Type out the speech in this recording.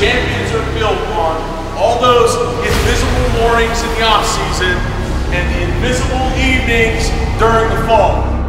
champions are built on all those invisible mornings in the off season and the invisible evenings during the fall.